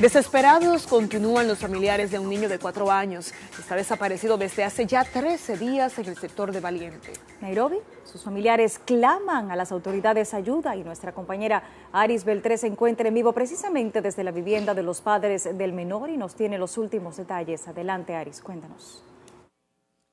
Desesperados continúan los familiares de un niño de cuatro años. Está desaparecido desde hace ya 13 días en el sector de Valiente. Nairobi, sus familiares claman a las autoridades ayuda y nuestra compañera Aris Beltré se encuentra en vivo precisamente desde la vivienda de los padres del menor y nos tiene los últimos detalles. Adelante Aris, cuéntanos.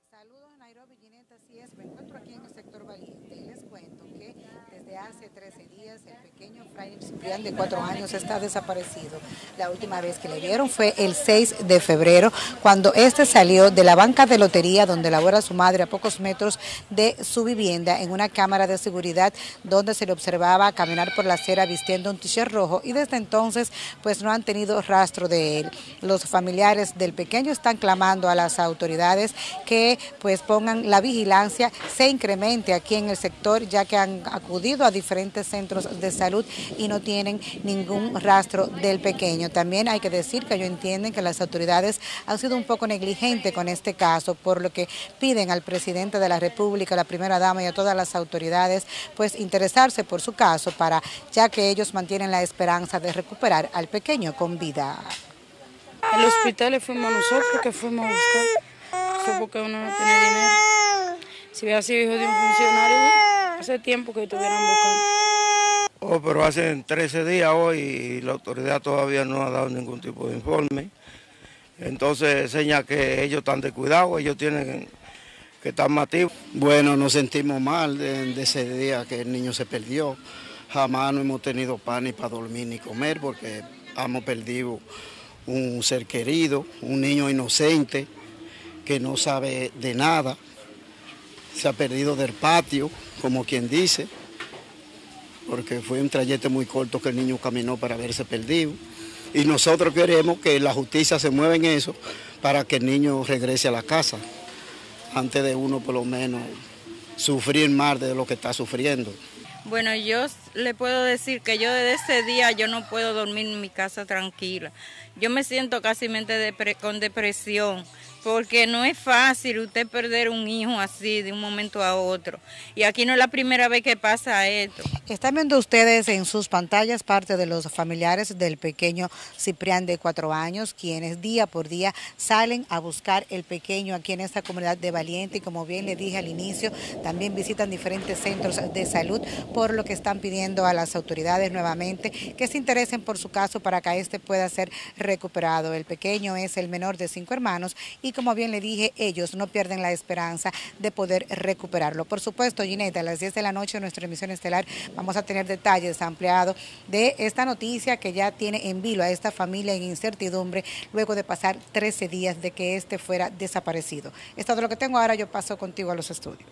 Saludos Nairobi, Gineta, así es, me encuentro aquí en el sector Valiente y les cuento que desde hace 13 días el pequeño Fray Ciprián de cuatro años está desaparecido. La última vez que le vieron fue el 6 de febrero, cuando este salió de la banca de lotería donde labora su madre a pocos metros de su vivienda en una cámara de seguridad donde se le observaba caminar por la acera vistiendo un t-shirt rojo y desde entonces pues no han tenido rastro de él. Los familiares del pequeño están clamando a las autoridades que pues pongan la vigilancia, se incremente aquí en el sector ya que han acudido a diferentes centros de salud y no tienen ningún rastro del pequeño. También hay que decir que ellos entienden que las autoridades han sido un poco negligentes con este caso, por lo que piden al presidente de la República, la primera dama y a todas las autoridades, pues interesarse por su caso para, ya que ellos mantienen la esperanza de recuperar al pequeño con vida. Al hospital fuimos nosotros que fuimos a buscar, porque uno no tiene dinero. Si hubiera sido hijo de un funcionario, hace tiempo que estuvieran buscando. Oh, pero hace 13 días hoy y la autoridad todavía no ha dado ningún tipo de informe. Entonces señala que ellos están de cuidado, ellos tienen que estar mativos. Bueno, nos sentimos mal de, de, ese día que el niño se perdió. Jamás no hemos tenido pan ni para dormir ni comer porque hemos perdido un ser querido, un niño inocente que no sabe de nada. Se ha perdido del patio, como quien dice porque fue un trayecto muy corto que el niño caminó para haberse perdido. Y nosotros queremos que la justicia se mueva en eso para que el niño regrese a la casa, antes de uno por lo menos sufrir más de lo que está sufriendo. Bueno, yo le puedo decir que yo desde ese día yo no puedo dormir en mi casa tranquila. Yo me siento casi depre con depresión porque no es fácil usted perder un hijo así de un momento a otro. Y aquí no es la primera vez que pasa esto. Están viendo ustedes en sus pantallas parte de los familiares del pequeño Ciprián de cuatro años, quienes día por día salen a buscar el pequeño aquí en esta comunidad de Valiente y como bien le dije al inicio, también visitan diferentes centros de salud, por lo que están pidiendo a las autoridades nuevamente que se interesen por su caso para que este pueda ser recuperado. El pequeño es el menor de cinco hermanos y como bien le dije, ellos no pierden la esperanza de poder recuperarlo. Por supuesto, Gineta, a las 10 de la noche en nuestra emisión estelar vamos a tener detalles ampliados de esta noticia que ya tiene en vilo a esta familia en incertidumbre luego de pasar 13 días de que este fuera desaparecido. Es todo lo que tengo ahora, yo paso contigo a los estudios.